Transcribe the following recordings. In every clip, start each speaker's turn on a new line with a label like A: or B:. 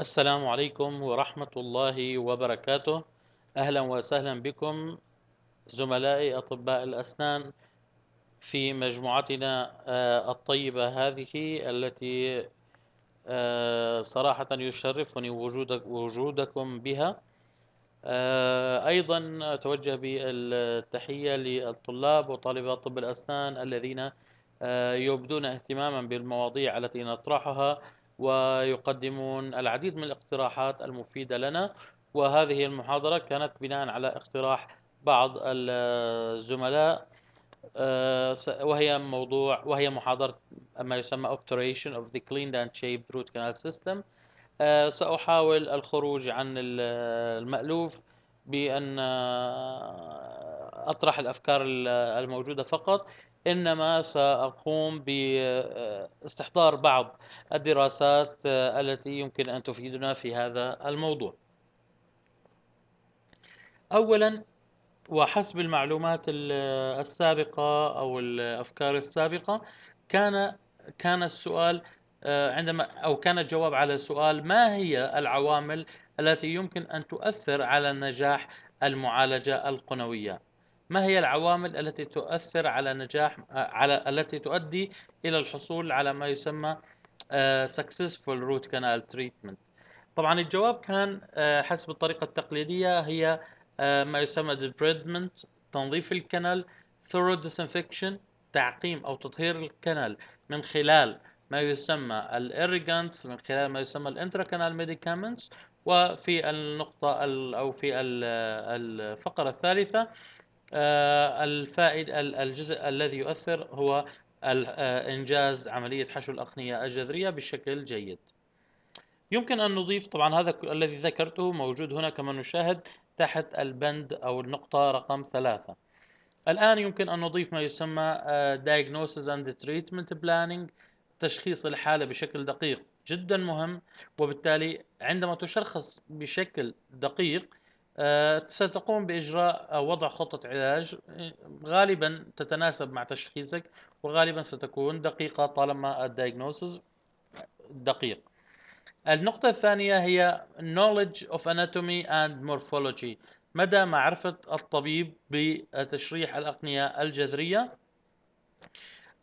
A: السلام عليكم ورحمة الله وبركاته. أهلا وسهلا بكم زملائي أطباء الأسنان في مجموعتنا آه، الطيبة هذه التي آه، صراحة يشرفني وجودك وجودكم بها. آه، أيضا أتوجه بالتحية للطلاب وطالبات طب الأسنان الذين يبدون اهتماما بالمواضيع التي نطرحها. ويقدمون العديد من الاقتراحات المفيدة لنا وهذه المحاضرة كانت بناء على اقتراح بعض الزملاء. آه، وهي موضوع وهي محاضرة ما يسمى Obturation of the Cleaned and Shaped Root Canal System. آه، سأحاول الخروج عن المألوف بأن آه، أطرح الأفكار الموجودة فقط. إنما سأقوم باستحضار بعض الدراسات التي يمكن أن تفيدنا في هذا الموضوع. أولا وحسب المعلومات السابقة أو الأفكار السابقة كان كان السؤال عندما أو كان الجواب على السؤال ما هي العوامل التي يمكن أن تؤثر على نجاح المعالجة القنوية؟ ما هي العوامل التي تؤثر على نجاح على التي تؤدي إلى الحصول على ما يسمى uh, successful root canal treatment طبعا الجواب كان uh, حسب الطريقة التقليدية هي ما يسمى debridement تنظيف ال canal thorough disinfection تعقيم أو تطهير الكنال من خلال ما يسمى ال irrigants من خلال ما يسمى ال intracanal medicaments وفي النقطة أو في الفقرة الثالثة آه، الفائد الجزء الذي يؤثر هو آه، إنجاز عملية حشو الأقنية الجذرية بشكل جيد. يمكن أن نضيف طبعا هذا الذي ذكرته موجود هنا كما نشاهد تحت البند أو النقطة رقم ثلاثة. الآن يمكن أن نضيف ما يسمى آه، diagnosis and treatment planning تشخيص الحالة بشكل دقيق جدا مهم وبالتالي عندما تشخص بشكل دقيق آه، ستقوم بإجراء أو وضع خطة علاج. غالبا تتناسب مع تشخيصك وغالبا ستكون دقيقة طالما الدايجنوسز دقيق. النقطة الثانية هي knowledge of anatomy and morphology مدى معرفة الطبيب بتشريح الأقنية الجذرية.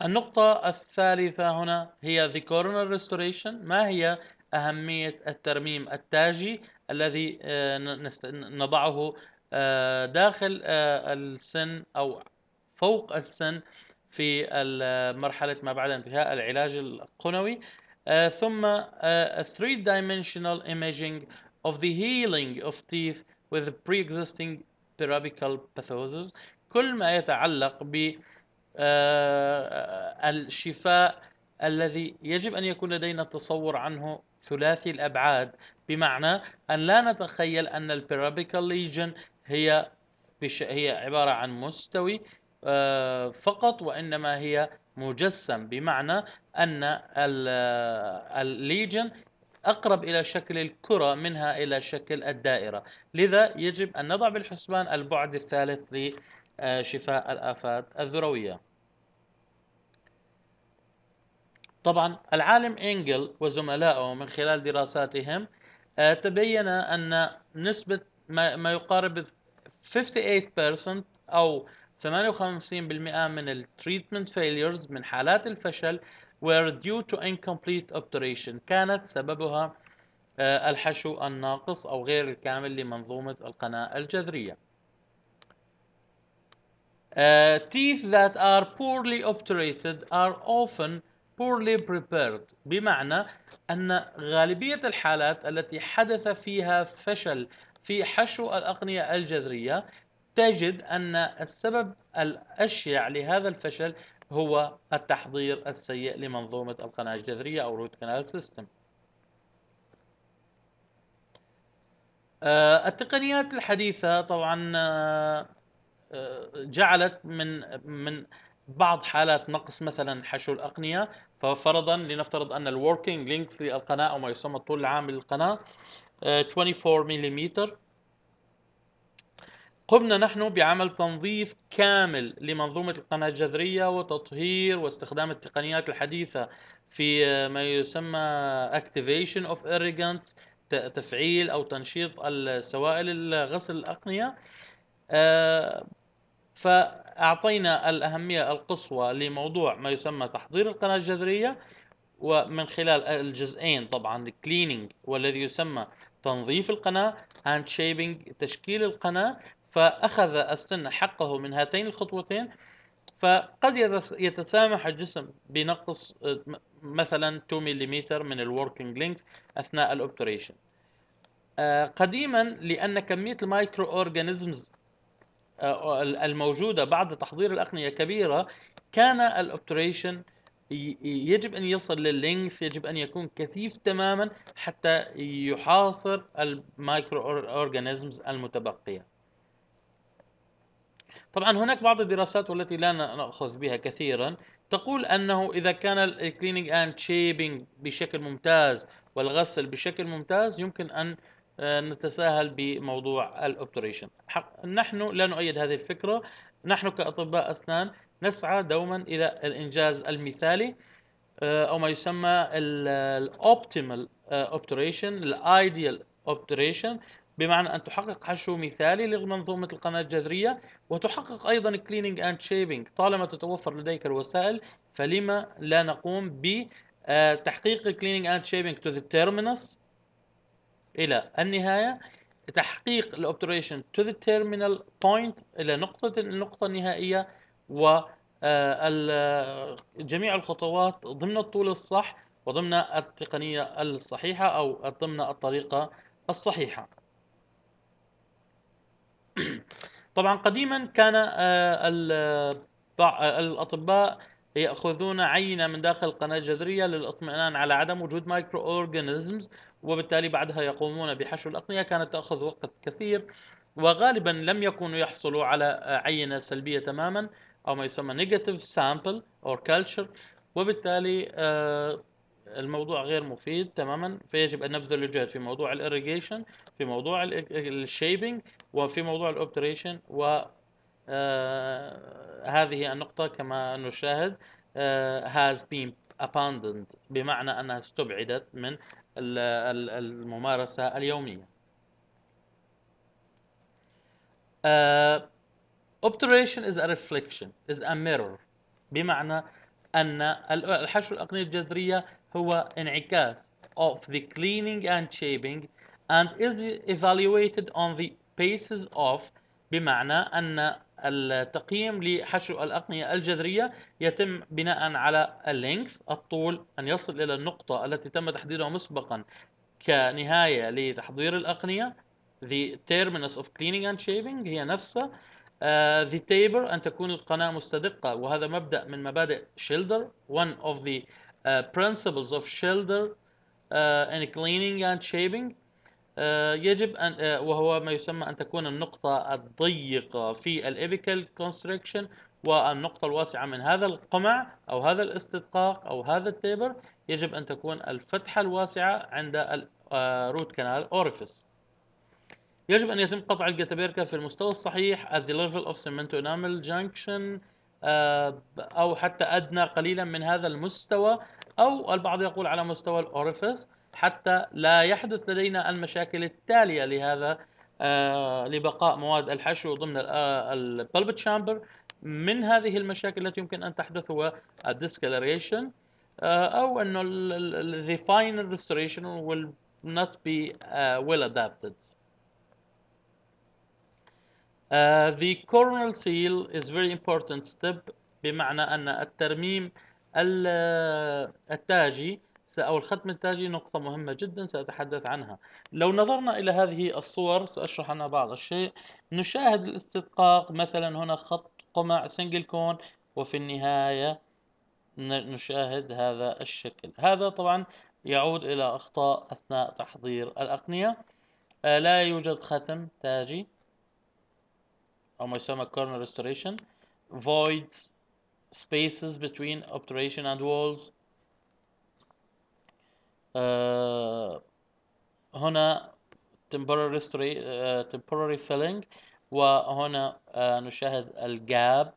A: النقطة الثالثة هنا هي the coronal restoration ما هي أهمية الترميم التاجي الذي آه، نضعه آه، داخل آه، السن أو فوق السن في مرحلة ما بعد انتهاء العلاج القنوي. ثم three dimensional imaging of the healing of teeth with pre-existing periapical pathosis كل ما يتعلق ب الشفاء الذي يجب أن يكون لدينا تصور عنه ثلاثي الأبعاد. بمعنى أن لا نتخيل أن ال periapical lesion هي هي عبارة عن مستوي آه، فقط وإنما هي مجسم. بمعنى أن ال lesion أقرب إلى شكل الكرة منها إلى شكل الدائرة. لذا يجب أن نضع بالحسبان البعد الثالث لشفاء الآفات الذروية. طبعا العالم إنجل وزملائه من خلال دراساتهم آه، تبين أن نسبة ما يقارب 58% أو 58% من ال treatment failures من حالات الفشل were due to incomplete obturation كانت سببها آه، الحشو الناقص أو غير الكامل لمنظومة القناة الجذرية. Uh, teeth that are poorly obturated are often poorly prepared. بمعنى أن غالبية الحالات التي حدث فيها فشل في حشو الأقنية الجذرية تجد أن السبب الأشيع لهذا الفشل هو التحضير السيء لمنظومة القناة الجذرية أو root canal system التقنيات الحديثة طبعا آه، آه، جعلت من من بعض حالات نقص مثلا حشو الأقنية ففرضا لنفترض أن الوركينج لينث للقناة أو ما يسمى الطول العام للقناة 24 ملم قمنا نحن بعمل تنظيف كامل لمنظومة القناة الجذرية وتطهير واستخدام التقنيات الحديثة في آه، ما يسمى activation of irrigants تفعيل أو تنشيط السوائل غسل الأقنية. فأعطينا الأهمية القصوى لموضوع ما يسمى تحضير القناة الجذرية ومن خلال الجزئين طبعا ال cleaning والذي يسمى تنظيف القناة and shaping تشكيل القناة. فأخذ السن حقه من هاتين الخطوتين. فقد يتسامح الجسم بنقص مثلا 2 ملم من ال working length أثناء ال obturation آه، قديما لأن كمية ال microorganisms الموجودة بعد تحضير الأقنية كبيرة كان ال obturation يجب أن يصل لل length يجب أن يكون كثيف تماما حتى يحاصر ال microorganisms المتبقية. طبعا هناك بعض الدراسات والتي لا نأخذ بها كثيرا تقول أنه إذا كان ال cleaning and shaping بشكل ممتاز والغسل بشكل ممتاز يمكن آه، نتساهل بموضوع ال obturation. نحن لا نؤيد هذه الفكرة. نحن كأطباء أسنان نسعى دوما إلى الإنجاز المثالي آه، أو ما يسمى ال optimal obturation ال ideal obturation. بمعنى أن تحقق حشو مثالي لمنظومة القناة الجذرية وتحقق أيضا cleaning and shaping طالما تتوفر لديك الوسائل فلما لا نقوم بتحقيق cleaning and shaping to the terminus إلى النهاية تحقيق ال obturation to the terminal point إلى نقطة النقطة النهائية و آه، جميع الخطوات ضمن الطول الصح وضمن التقنية الصحيحة أو ضمن الطريقة الصحيحة. طبعا قديما كان آه، آه، الأطباء يأخذون عينة من داخل القناه الجذريه للاطمئنان على عدم وجود microorganisms وبالتالي بعدها يقومون بحشو الأقنية كانت تأخذ وقت كثير وغالبا لم يكونوا يحصلوا على آه، عينة سلبية تماما أو ما يسمى negative sample أو culture وبالتالي الموضوع غير مفيد تماما. فيجب أن نبذل الجهد في موضوع الاريجيشن في موضوع ال shaping وفي موضوع ال obturation و آه هذه النقطة كما نشاهد آه has been abandoned بمعنى أنها استبعدت من الممارسة اليومية. Uh, obturation is a reflection is a mirror بمعنى أن الحشو الأقنية الجذرية هو انعكاس of the cleaning and shaping and is evaluated on the basis of بمعنى أن التقييم لحشو الأقنية الجذرية يتم بناء على اللينكس الطول أن يصل إلى النقطة التي تم تحديدها مسبقا كنهاية لتحضير الأقنية. The terminus of cleaning and shaping هي نفسها. Uh, the taper أن تكون القناة مستدقة وهذا مبدأ من مبادئ شيلدر. One of the uh, principles of Schilder uh, in cleaning and shaping uh, يجب أن uh, وهو ما يسمى أن تكون النقطة الضيقة في ال apical constriction والنقطة الواسعة من هذا القمع أو هذا الاستدقاق أو هذا ال taper يجب أن تكون الفتحة الواسعة عند ال root canal orifice يجب أن يتم قطع الجتابيركا في المستوى الصحيح at the level of cemento enamel junction آه، أو حتى أدنى قليلا من هذا المستوى أو البعض يقول على مستوى ال orifice حتى لا يحدث لدينا المشاكل التالية لهذا آه، لبقاء مواد الحشو ضمن ال pulp chamber من هذه المشاكل التي يمكن أن تحدث هو ال discoloration آه، أو أنه the final restoration will not be well adapted. Uh, the coronal seal is very important step بمعنى أن الترميم التاجي أو الختم التاجي نقطة مهمة جدا سأتحدث عنها. لو نظرنا إلى هذه الصور سأشرح عنها بعض الشيء. نشاهد الاستدقاق مثلا هنا خط قمع single cone وفي النهاية نشاهد هذا الشكل. هذا طبعا يعود إلى أخطاء أثناء تحضير الأقنية. آه، لا يوجد ختم تاجي. أو ما يسمى corner restoration voids spaces between obturation and walls uh, هنا temporary, uh, temporary filling وهنا uh, نشاهد ال gap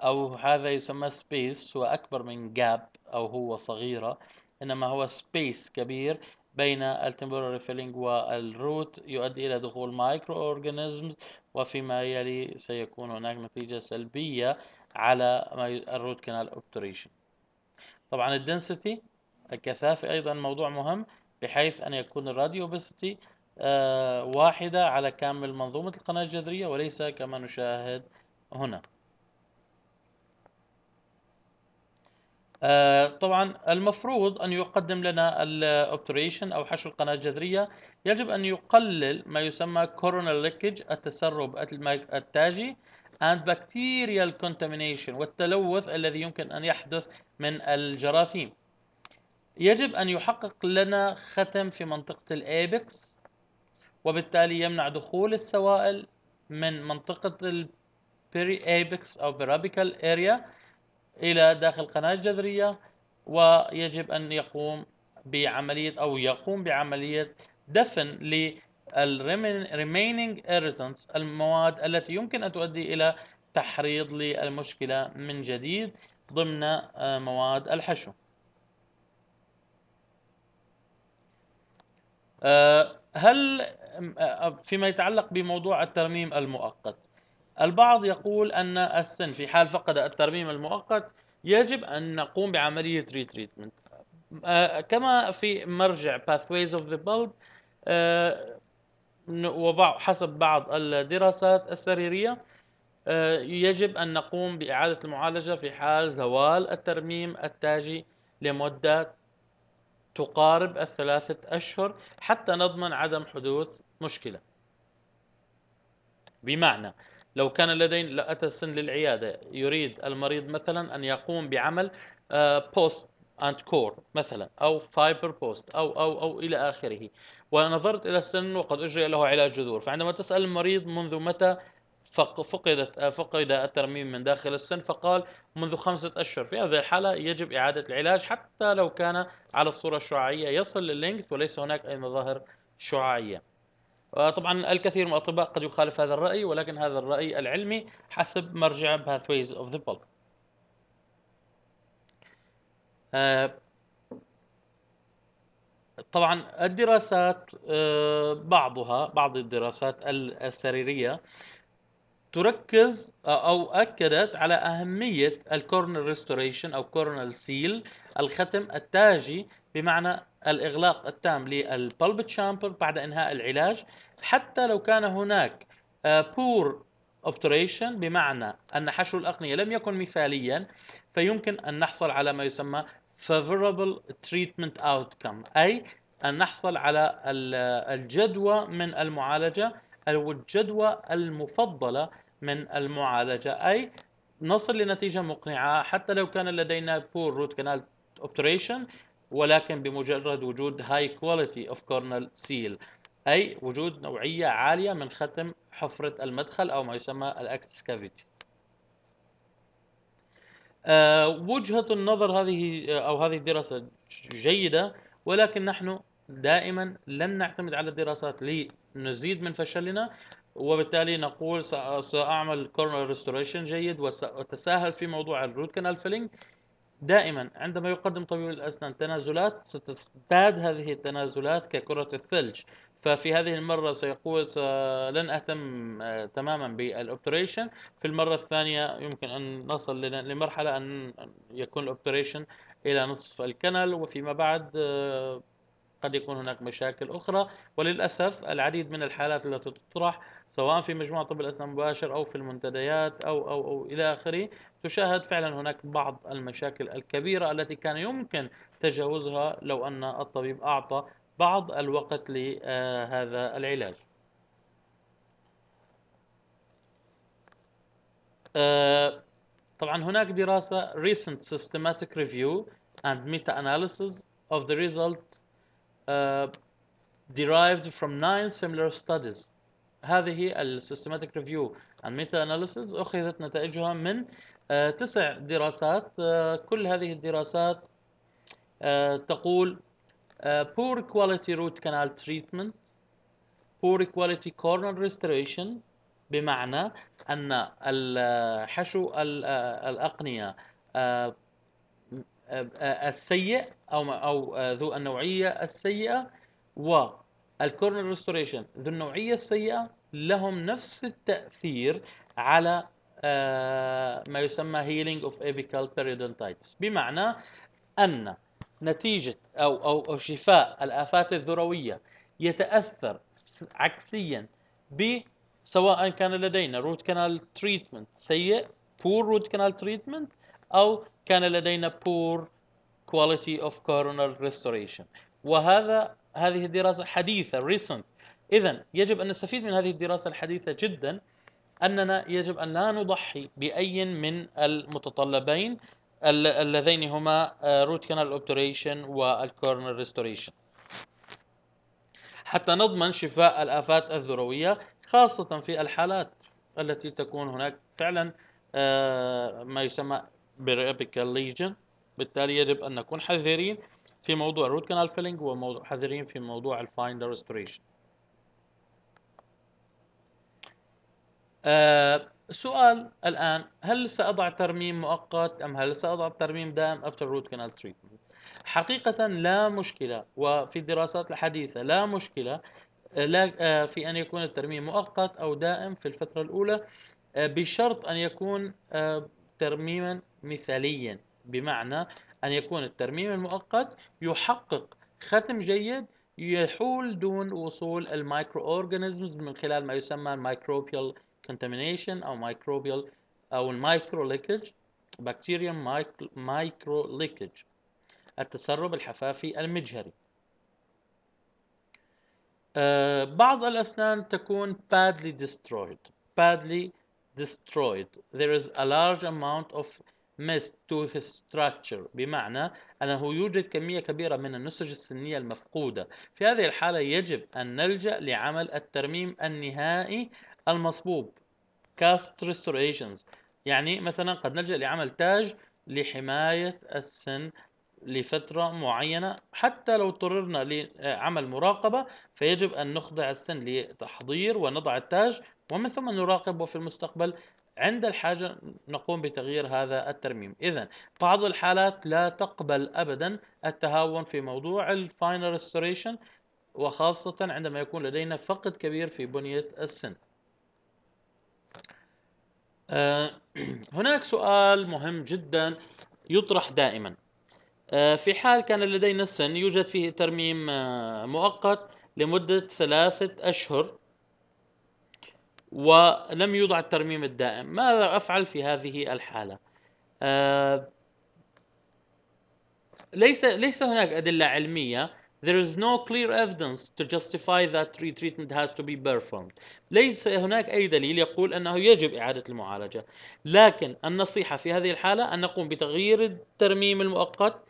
A: أو هذا يسمى space هو أكبر من gap أو هو صغيرة إنما هو space كبير بين ال temporary filling وال root يؤدي إلى دخول microorganisms وفيما يلي سيكون هناك نتيجة سلبية على ال root canal obturation طبعا ال density الكثافة أيضا موضوع مهم بحيث أن يكون الراديو بسيتي آه، واحدة على كامل منظومة القناة الجذرية وليس كما نشاهد هنا. طبعا المفروض أن يقدم لنا الأوبتريشن أو حشو القناة الجذرية. يجب أن يقلل ما يسمى coronal leakage التسرب التاجي and bacterial contamination والتلوث الذي يمكن أن يحدث من الجراثيم. يجب أن يحقق لنا ختم في منطقة ال apex وبالتالي يمنع دخول السوائل من منطقة ال peri apex أو periapical area إلى داخل القناة الجذرية ويجب أن يقوم بعملية أو يقوم بعملية دفن لل remaining irritants المواد التي يمكن أن تؤدي إلى تحريض للمشكلة من جديد ضمن آه، مواد الحشو. آه، هل آه، فيما يتعلق بموضوع الترميم المؤقت البعض يقول أن السن في حال فقد الترميم المؤقت يجب أن نقوم بعملية retreatment آه، كما في مرجع Pathways of the Pulp وحسب بعض الدراسات السريرية يجب أن نقوم بإعادة المعالجة في حال زوال الترميم التاجي لمدة تقارب الثلاثة أشهر حتى نضمن عدم حدوث مشكلة. بمعنى لو كان لدينا أتى السن للعيادة يريد المريض مثلا أن يقوم بعمل post and core مثلا أو fiber post أو أو أو إلى آخره. ونظرت إلى السن وقد أجري له علاج جذور. فعندما تسأل المريض منذ متى فقدت فقد الترميم من داخل السن فقال منذ خمسة أشهر. في هذه الحالة يجب إعادة العلاج حتى لو كان على الصورة الشعاعية يصل لللينكس وليس هناك أي مظاهر شعاعية. طبعا الكثير من الأطباء قد يخالف هذا الرأي ولكن هذا الرأي العلمي حسب مرجع of the Bulb آه، طبعا الدراسات آه، بعضها بعض الدراسات السريرية تركز أو أكدت على أهمية ال coronal restoration أو coronal seal الختم التاجي بمعنى الإغلاق التام لل pulp chamber بعد إنهاء العلاج. حتى لو كان هناك poor obturation بمعنى أن حشو الأقنية لم يكن مثاليا فيمكن أن نحصل على ما يسمى favorable treatment outcome أي أن نحصل على الجدوى من المعالجة أو الجدوى المفضلة من المعالجة أي نصل لنتيجة مقنعة. حتى لو كان لدينا poor root canal obturation ولكن بمجرد وجود high quality of coronal seal أي وجود نوعية عالية من ختم حفرة المدخل أو ما يسمى ال access cavity أه وجهة النظر هذه أو هذه الدراسة جيدة ولكن نحن دائما لن نعتمد على الدراسات لنزيد من فشلنا وبالتالي نقول سأعمل coronal restoration جيد وسأتساهل في موضوع ال root canal filling دائما عندما يقدم طبيب الأسنان تنازلات ستزداد هذه التنازلات ككرة الثلج. ففي هذه المرة سيقول لن أهتم آه، تماما بال obturation في المرة الثانية يمكن أن نصل لمرحلة أن يكون الأوبتريشن إلى نصف الكنل. وفيما بعد آه، قد يكون هناك مشاكل أخرى. وللأسف العديد من الحالات التي تطرح سواء في مجموعة طب الأسنان مباشر أو في المنتديات أو أو أو إلى آخره تشاهد فعلا هناك بعض المشاكل الكبيرة التي كان يمكن تجاوزها لو أن الطبيب أعطى بعض الوقت لهذا العلاج. آه، طبعا هناك دراسة recent systematic review and meta-analysis of the result uh, derived from nine similar studies. هذه ال systematic review and meta-analysis أخذت نتائجها من آه، تسع دراسات آه، كل هذه الدراسات آه، تقول poor quality root canal treatment poor quality corneal restoration بمعنى أن الحشو الأقنية السيء أو أو ذو النوعية السيئة والكورنر ريستوريشن. ذو النوعية السيئة لهم نفس التأثير على آه، ما يسمى healing of apical periodontitis. بمعنى أن نتيجة أو أو شفاء الآفات الذروية يتأثر عكسيا ب سواء كان لدينا root canal treatment سيء poor root canal treatment أو كان لدينا poor quality of coronal restoration. وهذا هذه الدراسة حديثة recent. إذا يجب أن نستفيد من هذه الدراسة الحديثة جدا. أننا يجب أن لا نضحي بأي من المتطلبين اللذين هما root canal obturation وال coronal restoration حتى نضمن شفاء الآفات الذروية خاصة في الحالات التي تكون هناك فعلا آه، ما يسمى periapical lesion بالتالي يجب أن نكون حذرين في موضوع ال root canal filling وحذرين في موضوع ال final restoration آه سؤال الآن هل سأضع ترميم مؤقت أم هل سأضع ترميم دائم after root canal treatment حقيقة لا مشكلة وفي الدراسات الحديثة لا مشكلة لا آه، في أن يكون الترميم مؤقت أو دائم في الفترة الأولى آه، بشرط أن يكون آه، ترميما مثاليا بمعنى أن يكون الترميم المؤقت يحقق ختم جيد يحول دون وصول ال microorganisms من خلال ما يسمى ال microbial contamination أو microbial أو ال micro leakage بكتيريا micro leakage التسرب الحفافي المجهري. uh, بعض الأسنان تكون badly destroyed. Badly destroyed. There is a large amount of missed tooth structure بمعنى أنه يوجد كمية كبيرة من النسج السنية المفقودة. في هذه الحالة يجب أن نلجأ لعمل الترميم النهائي المصبوب cast restorations. يعني مثلا قد نلجأ لعمل تاج لحماية السن لفترة معينة. حتى لو اضطررنا لعمل مراقبة فيجب أن نخضع السن لتحضير ونضع التاج ومن ثم نراقب وفي المستقبل عند الحاجة نقوم بتغيير هذا الترميم. إذا بعض الحالات لا تقبل أبدا التهاون في موضوع ال final restoration وخاصة عندما يكون لدينا فقد كبير في بنية السن. آه، هناك سؤال مهم جدا يطرح دائما. آه، في حال كان لدينا السن يوجد فيه ترميم آه، مؤقت لمدة ثلاثة أشهر. ولم يوضع الترميم الدائم ماذا أفعل في هذه الحالة ليس ليس هناك أدلة علمية There is no clear evidence to justify that retreatment has to be performed. ليس هناك أي دليل يقول أنه يجب إعادة المعالجة. لكن النصيحة في هذه الحالة أن نقوم بتغيير الترميم المؤقت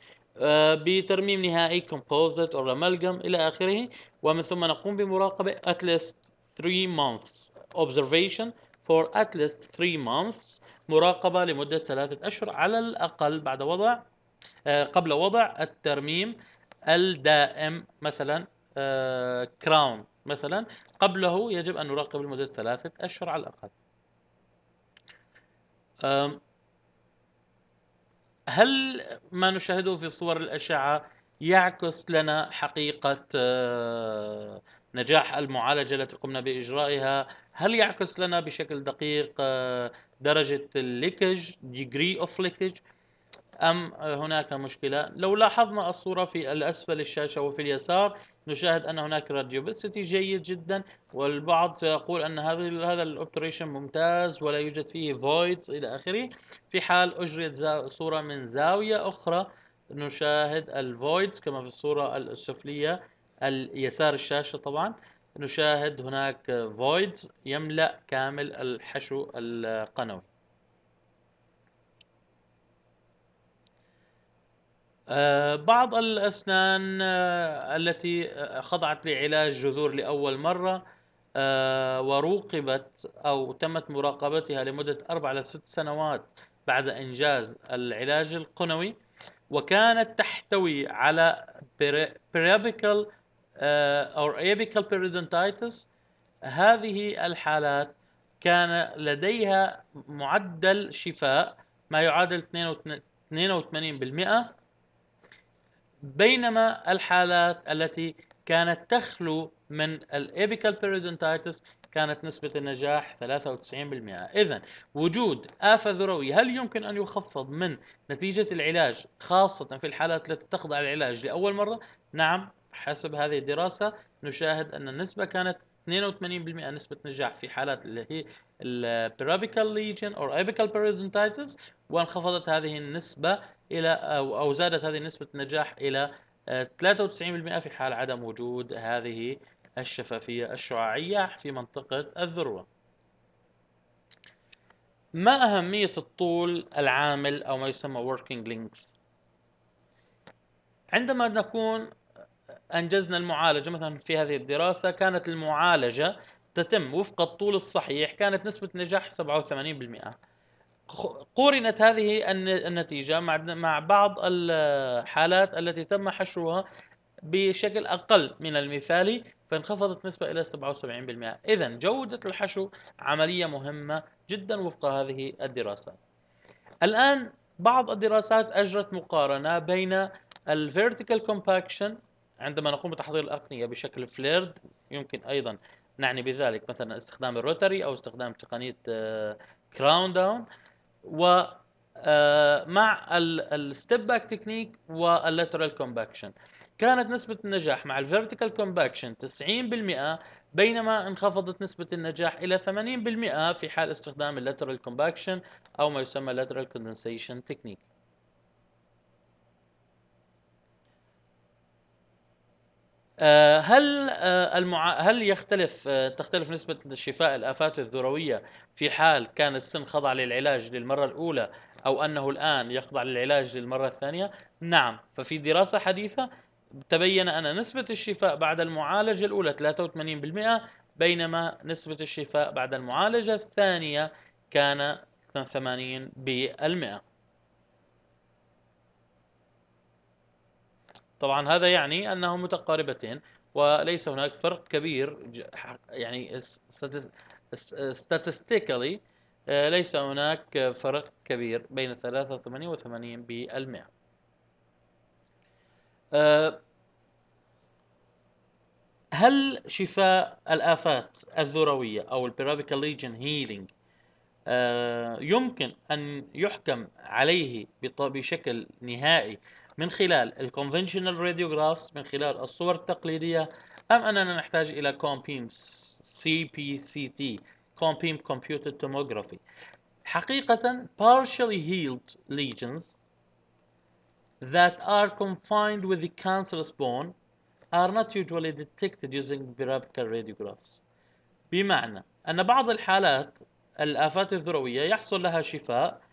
A: بترميم نهائي composite or amalgam إلى آخره ومن ثم نقوم بمراقبة at least 3 months observation for at least 3 months مراقبة لمدة ثلاثة أشهر على الأقل بعد وضع قبل وضع الترميم الدائم مثلا كراون آه، مثلا قبله يجب أن نراقب لمدة ثلاثة أشهر على الأقل. هل ما نشاهده في صور الأشعة يعكس لنا حقيقة آه، نجاح المعالجة التي قمنا بإجرائها هل يعكس لنا بشكل دقيق آه، درجة ال leakage degree of leakage أم هناك مشكلة؟ لو لاحظنا الصورة في الأسفل الشاشة وفي اليسار نشاهد أن هناك radiopacity جيد جدا والبعض سيقول أن هذا هذا ال obturation ممتاز ولا يوجد فيه voids إلى آخره. في حال أجريت صورة من زاوية أخرى نشاهد ال voids كما في الصورة السفلية اليسار الشاشة طبعا. نشاهد هناك فويدز يملأ كامل الحشو القنوي. آه، بعض الأسنان آه، التي خضعت لعلاج جذور لأول مرة آه، وروقبت أو تمت مراقبتها لمدة أربع إلى ست سنوات بعد إنجاز العلاج القنوي وكانت تحتوي على periapical أو apical periodontitis هذه الحالات كان لديها معدل شفاء ما يعادل 82% بينما الحالات التي كانت تخلو من ال apical periodontitis كانت نسبة النجاح 93% إذا وجود آفة ذروية هل يمكن أن يخفض من نتيجة العلاج خاصة في الحالات التي تخضع للعلاج لأول مرة؟ نعم حسب هذه الدراسة نشاهد أن النسبة كانت 82% نسبة نجاح في حالات اللي هي ال periapical lesion أو apical periodontitis وانخفضت هذه النسبة إلى أو زادت هذه نسبة النجاح إلى 93% في حال عدم وجود هذه الشفافية الشعاعية في منطقة الذروة. ما أهمية الطول العامل أو ما يسمى working length عندما نكون أنجزنا المعالجة مثلا في هذه الدراسة كانت المعالجة تتم وفق الطول الصحيح كانت نسبة نجاح 87% قورنت هذه النتيجة مع بعض الحالات التي تم حشوها بشكل أقل من المثالي فانخفضت نسبة إلى 77% إذا جودة الحشو عملية مهمة جدا وفق هذه الدراسات الآن بعض الدراسات أجرت مقارنة بين ال vertical compaction عندما نقوم بتحضير الأقنية بشكل flared يمكن أيضا نعني بذلك مثلا استخدام ال rotary أو استخدام تقنية crown down و آه، مع ال step back technique وال lateral compaction كانت نسبة النجاح مع ال vertical compaction 90% بينما انخفضت نسبة النجاح إلى 80% في حال استخدام ال lateral compaction أو ما يسمى lateral condensation technique. هل آه، المع... هل يختلف آه، تختلف نسبة شفاء الآفات الذروية في حال كان السن خضع للعلاج للمرة الأولى أو أنه الآن يخضع للعلاج للمرة الثانية؟ نعم، ففي دراسة حديثة تبين أن نسبة الشفاء بعد المعالجة الأولى 83% بينما نسبة الشفاء بعد المعالجة الثانية كان 80% طبعا هذا يعني أنهم متقاربتين وليس هناك فرق كبير يعني statistically آه، ليس هناك فرق كبير بين 83 و 80 هل شفاء الآفات الذروية أو ال periapical lesion healing يمكن أن يحكم عليه بشكل نهائي من خلال ال conventional radiographs من خلال الصور التقليدية أم أننا نحتاج إلى cone beam CBCT cone beam computer tomography حقيقة partially healed lesions that are confined within the cancellous bone are not usually detected using periapical radiographs. بمعنى أن بعض الحالات الآفات الذروية يحصل لها شفاء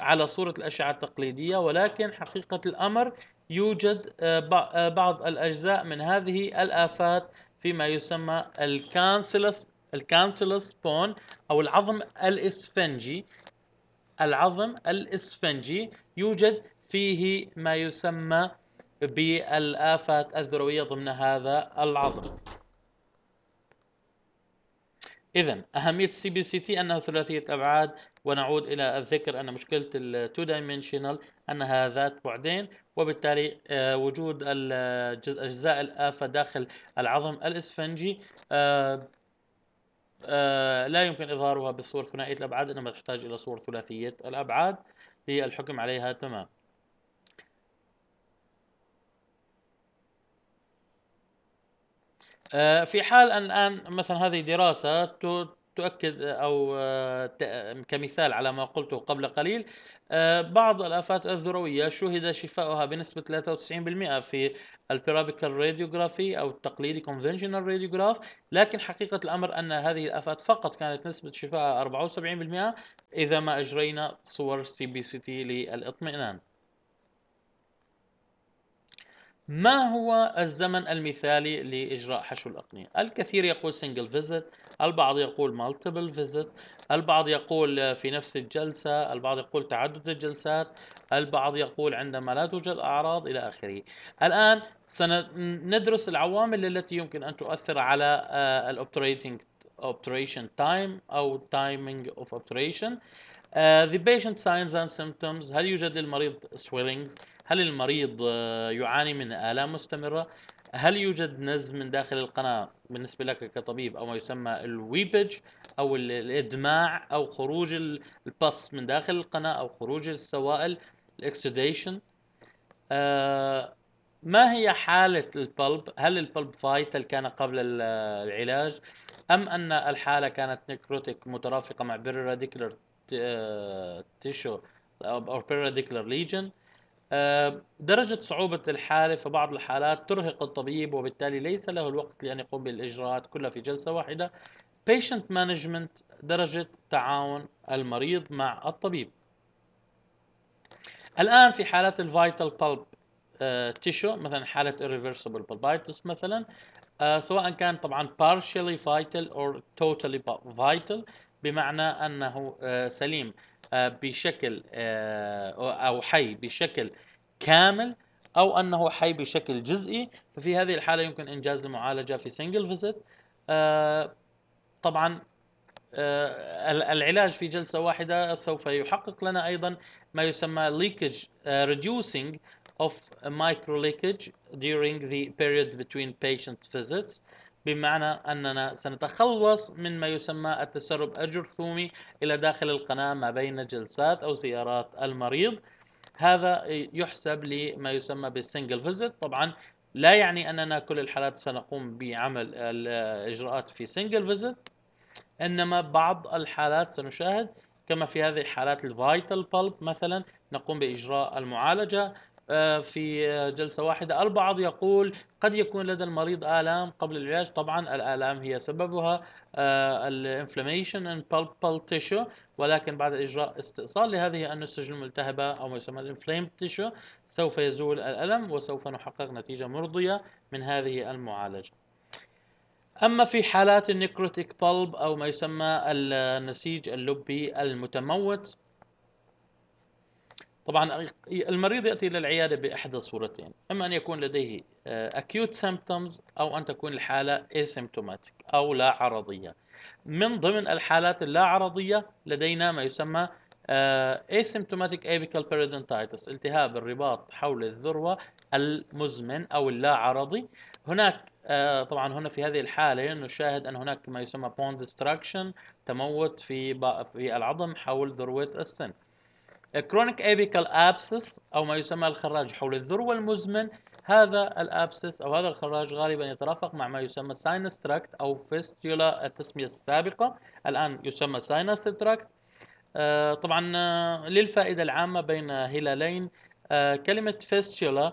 A: على صورة الأشعة التقليدية ولكن حقيقة الأمر يوجد آه، آه، بعض الأجزاء من هذه الآفات فيما يسمى ال cancellous ال cancellous bone أو العظم الإسفنجي. العظم الإسفنجي يوجد فيه ما يسمى بالآفات الذروية ضمن هذا العظم. إذا أهمية ال CBCT ثلاثية أبعاد ونعود إلى الذكر أن مشكلة ال two dimensional أنها ذات بعدين وبالتالي آه، وجود أجزاء الآفة داخل العظم الإسفنجي آه، آه، لا يمكن إظهارها بصورة ثنائية الأبعاد إنما تحتاج إلى صورة ثلاثية الأبعاد للحكم عليها تمام. في حال أن الآن مثلا هذه دراسة تؤكد أو كمثال على ما قلته قبل قليل بعض الآفات الذروية شهد شفاؤها بنسبة 93% في ال periapical radiography أو التقليدي conventional radiograph لكن حقيقة الأمر أن هذه الآفات فقط كانت نسبة شفائها 74% إذا ما أجرينا صور CBCT للإطمئنان. ما هو الزمن المثالي لإجراء حشو الأقنية؟ الكثير يقول single visit البعض يقول multiple visit البعض يقول في نفس الجلسة البعض يقول تعدد الجلسات البعض يقول عندما لا توجد أعراض إلى آخره. الآن سندرس العوامل التي يمكن أن تؤثر على ال obturating obturation time أو timing of obturation. uh, the patient signs and symptoms هل يوجد للمريض swelling هل المريض آه، يعاني من آلام مستمرة؟ هل يوجد نز من داخل القناة بالنسبة لك كطبيب أو ما يسمى الويبج أو الإدماع أو خروج ال pus من داخل القناة أو خروج السوائل ال exudation؟ آه ما هي حالة ال pulp؟ هل ال pulp vital كان قبل العلاج؟ أم أن الحالة كانت necrotic مترافقة مع periradicular tissue أو periradicular lesion درجة صعوبة الحالة في بعض الحالات ترهق الطبيب وبالتالي ليس له الوقت لأن يقوم بالإجراءات كلها في جلسة واحدة. Patient management درجة تعاون المريض مع الطبيب. الآن في حالات ال vital pulp tissue مثلا حالة irreversible pulpitis مثلا uh, سواء كان طبعا partially vital or totally vital بمعنى أنه سليم. بشكل أو حي بشكل كامل أو أنه حي بشكل جزئي. ففي هذه الحالة يمكن إنجاز المعالجة في single visit. طبعا العلاج في جلسة واحدة سوف يحقق لنا أيضا ما يسمى leakage reducing of micro leakage during the period between patient visits. بمعنى أننا سنتخلص من ما يسمى التسرب الجرثومي إلى داخل القناة ما بين جلسات أو زيارات المريض. هذا يحسب لما يسمى بال single visit طبعا لا يعني أننا كل الحالات سنقوم بعمل الإجراءات في single visit إنما بعض الحالات سنشاهد. كما في هذه الحالات ال vital pulp مثلا نقوم بإجراء المعالجة. في جلسة واحدة. البعض يقول قد يكون لدى المريض آلام قبل العلاج. طبعا الآلام هي سببها آه، ال inflammation in pulpal tissue ولكن بعد إجراء استئصال لهذه النسج الملتهبة أو ما يسمى ال inflamed tissue سوف يزول الألم وسوف نحقق نتيجة مرضية من هذه المعالجة. أما في حالات النيكروتيك بالب أو ما يسمى النسيج اللبي المتموت طبعا المريض يأتي إلى العياده باحدى صورتين إما أن يكون لديه آه، acute symptoms أو أن تكون الحالة asymptomatic أو لا عرضية. من ضمن الحالات اللا عرضية لدينا ما يسمى آه، asymptomatic apical periodontitis التهاب الرباط حول الذروة المزمن أو اللا عرضي. هناك آه، طبعا هنا في هذه الحالة نشاهد أن هناك ما يسمى bone destruction تهدم في في العظم حول ذروة السن. chronic apical abscess أو ما يسمى الخراج حول الذروه المزمن هذا ال abscess أو هذا الخراج غالبا يترافق مع ما يسمى sinus tract أو fistula التسمية السابقة. الآن يسمى sinus tract آه طبعا آه للفائدة العامة بين هلالين آه كلمة fistula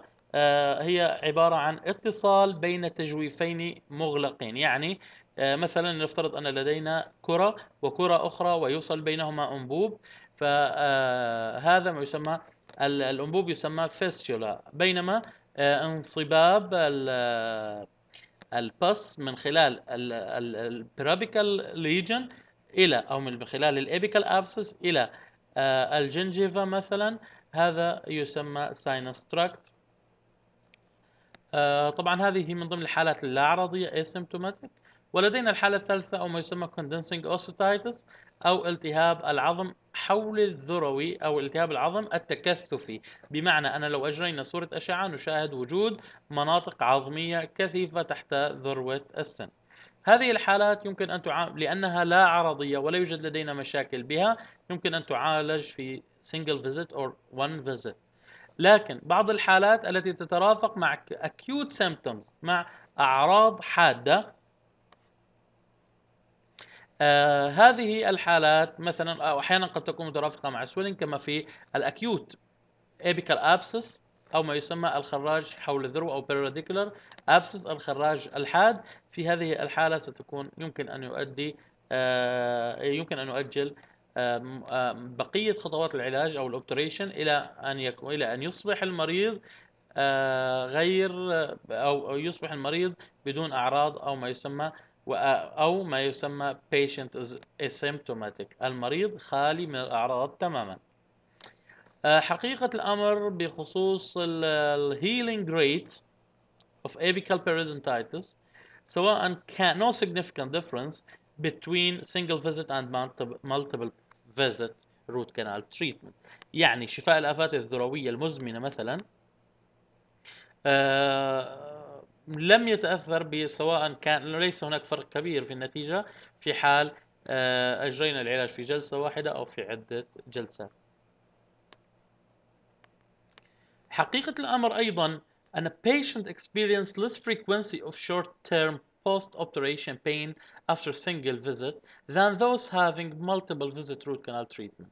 A: هي عبارة عن اتصال بين تجويفين مغلقين. يعني مثلا نفترض أن لدينا كرة وكرة أخرى ويوصل بينهما أنبوب. فهذا آه، ما يسمى الأنبوب يسمى fistula بينما آه، انصباب ال pus من خلال ال periapical lesion إلى أو من خلال ال apical abscess إلى آه، ال gingiva مثلا. هذا يسمى sinus tract طبعا هذه من ضمن الحالات اللا عرضيه asymptomatic ولدينا الحالة الثالثة أو ما يسمى condensing osteitis أو التهاب العظم حول الذروي أو التهاب العظم التكثفي. بمعنى أن لو أجرينا صورة أشعة نشاهد وجود مناطق عظمية كثيفة تحت ذروة السن. هذه الحالات يمكن أن تعالج لأنها لا عرضية ولا يوجد لدينا مشاكل بها يمكن أن تعالج في single visit or one visit. لكن بعض الحالات التي تترافق مع acute symptoms مع أعراض حادة آه هذه الحالات مثلا أو أحيانا قد تكون مترافقه مع swelling كما في ال acute apical abscess أو ما يسمى الخراج حول الذروة أو periradicular abscess الخراج الحاد. في هذه الحالة ستكون يمكن أن يؤدي آه يمكن أن يؤجل آه بقية خطوات العلاج أو الاوبتريشن إلى أن يكون إلى أن يصبح المريض آه غير أو يصبح المريض بدون أعراض أو ما يسمى أو ما يسمى patient is asymptomatic المريض خالي من الأعراض تماما آه، حقيقة الأمر بخصوص healing rates of apical periodontitis سواء كان no significant difference between single visit and multiple visit root canal treatment يعني شفاء الآفات الذروية المزمنة مثلا آه لم يتأثر سواء كان ليس هناك فرق كبير في النتيجة في حال آه، أجرينا العلاج في جلسة واحدة أو في عدة جلسات حقيقة الأمر أيضا أن patient experience less frequency of short-term post-operation pain after single visit than those having multiple visit root canal treatment.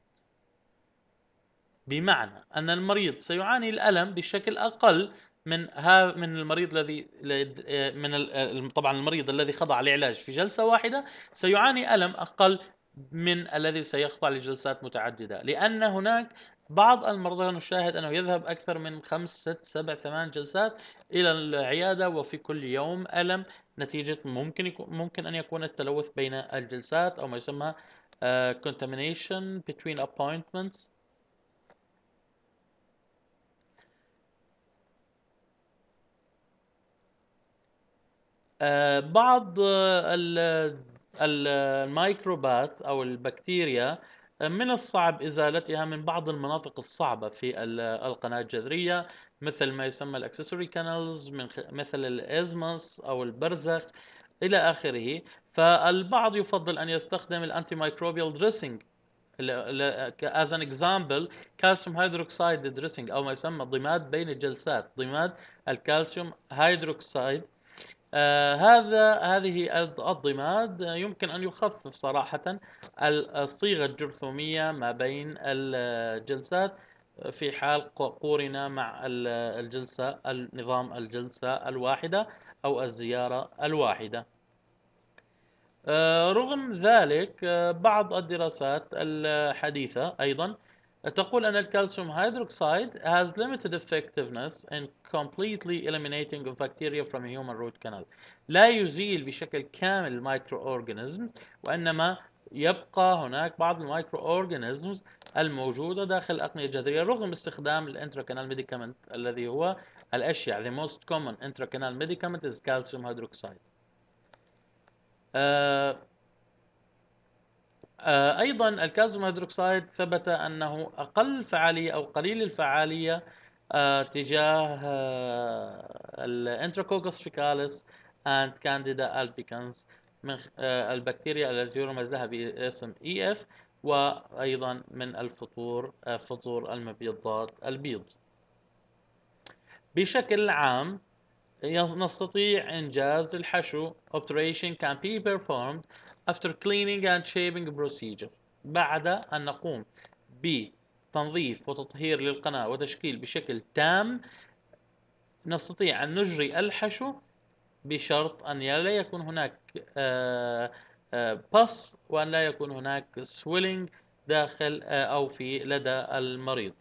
A: بمعنى أن المريض سيعاني الألم بشكل أقل من هذا من المريض الذي من طبعا المريض الذي خضع لعلاج في جلسة واحدة سيعاني ألم أقل من الذي سيخضع لجلسات متعددة. لأن هناك بعض المرضى نشاهد أنه يذهب أكثر من خمس ست سبع ثمان جلسات إلى العيادة وفي كل يوم ألم نتيجة ممكن يكون ممكن أن يكون التلوث بين الجلسات أو ما يسمى uh, contamination between appointments. بعض الميكروبات أو البكتيريا من الصعب إزالتها من بعض المناطق الصعبة في القناة الجذرية مثل ما يسمى ال accessory canals مثل ال isthmus أو البرزخ إلى آخره. فالبعض يفضل أن يستخدم ال antimicrobial dressing as an example calcium hydroxide dressing أو ما يسمى ضماد بين الجلسات ضماد ال calcium hydroxide آه هذا هذه الضماد يمكن أن يخفف صراحة الصيغة الجرثومية ما بين الجلسات في حال قورنا مع الجلسة النظام الجلسة الواحدة أو الزيارة الواحدة. آه رغم ذلك آه بعض الدراسات الحديثة أيضا تقول أن الكالسيوم هيدروكسيد has limited effectiveness in completely eliminating bacteria from a human root canal. لا يزيل بشكل كامل ال microorganisms وإنما يبقى هناك بعض ال microorganisms الموجودة داخل الأقنية الجذرية رغم استخدام ال intracanal medicament الذي هو الأشيع the most common intracanal medicament is calcium hydroxide. uh, أيضا ال calcium hydroxide ثبت أنه أقل فعالية أو قليل الفعالية آه، تجاه آه، ال Enterococcus faecalis and Candida albicans من البكتيريا التي يرمز لها باسم EF وأيضا من الفطور فطور المبيضات البيض. بشكل عام نستطيع إنجاز الحشو. Obturation can be performed after cleaning and shaping procedure. بعد أن نقوم بتنظيف وتطهير للقناة وتشكيل بشكل تام نستطيع أن نجري الحشو بشرط أن لا يكون هناك pus وأن لا يكون هناك swelling داخل أو في لدى المريض.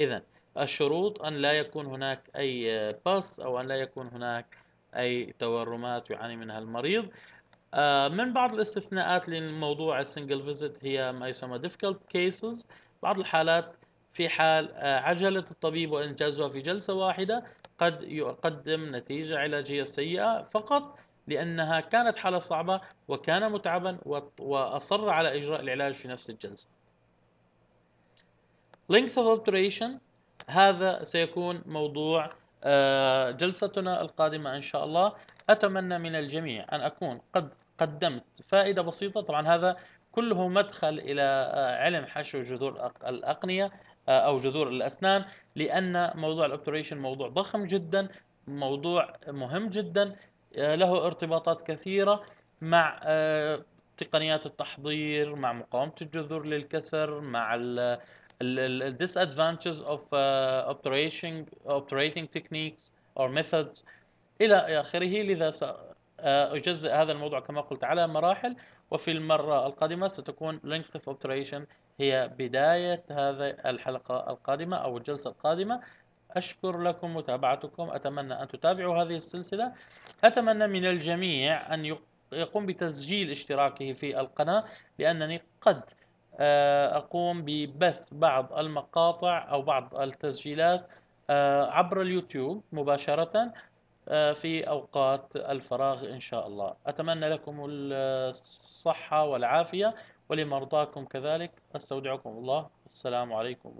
A: إذا الشروط أن لا يكون هناك أي pus أو أن لا يكون هناك أي تورمات يعاني منها المريض. آه، من بعض الاستثناءات لموضوع ال single visit هي ما يسمى difficult cases. بعض الحالات في حال آه، عجلة الطبيب وإنجازها في جلسة واحدة قد يقدم نتيجة علاجية سيئة فقط لأنها كانت حالة صعبة وكان متعبا وأصر على إجراء العلاج في نفس الجلسة. Length of obturation هذا سيكون موضوع آه، جلستنا القادمة إن شاء الله. أتمنى من الجميع أن أكون قد قدمت فائدة بسيطة. طبعا هذا كله مدخل إلى آه، علم حشو جذور الأقنية آه، أو جذور الأسنان لأن موضوع الأوبتريشن موضوع ضخم جدا موضوع مهم جدا له ارتباطات كثيرة مع تقنيات التحضير مع مقاومة الجذور للكسر مع disadvantages of uh, operating operating techniques or methods إلى اخره لذا ساجزئ هذا الموضوع كما قلت على مراحل وفي المرة القادمة ستكون length of operation هي بداية هذه الحلقة القادمة أو الجلسة القادمة. أشكر لكم متابعتكم أتمنى أن تتابعوا هذه السلسلة. أتمنى من الجميع أن يقوم بتسجيل اشتراكه في القناة لأنني قد أقوم ببث بعض المقاطع أو بعض التسجيلات آه، عبر اليوتيوب مباشرة آه، في أوقات الفراغ إن شاء الله. أتمنى لكم الصحة والعافية ولمرضاكم كذلك. أستودعكم الله. السلام عليكم.